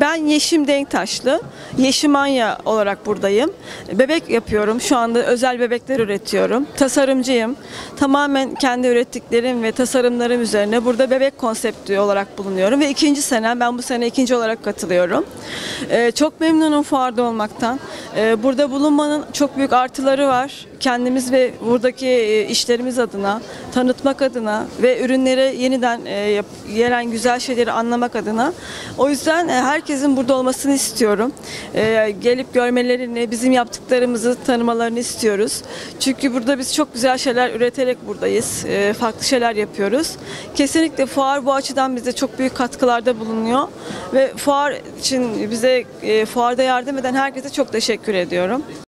Ben Yeşim Denktaşlı, Yeşimanya olarak buradayım. Bebek yapıyorum. Şu anda özel bebekler üretiyorum. Tasarımcıyım. Tamamen kendi ürettiklerim ve tasarımlarım üzerine burada bebek konsepti olarak bulunuyorum. Ve ikinci senem, ben bu sene ikinci olarak katılıyorum. Ee, çok memnunum fuarda olmaktan. Ee, burada bulunmanın çok büyük artıları var. Kendimiz ve buradaki e, işlerimiz adına, tanıtmak adına ve ürünlere yeniden e, gelen güzel şeyleri anlamak adına. O yüzden e, herkesin burada olmasını istiyorum. Gelip görmelerini, bizim yaptıklarımızı tanımalarını istiyoruz. Çünkü burada biz çok güzel şeyler üreterek buradayız. Farklı şeyler yapıyoruz. Kesinlikle fuar bu açıdan bize çok büyük katkılarda bulunuyor. Ve fuar için bize fuarda yardım eden herkese çok teşekkür ediyorum.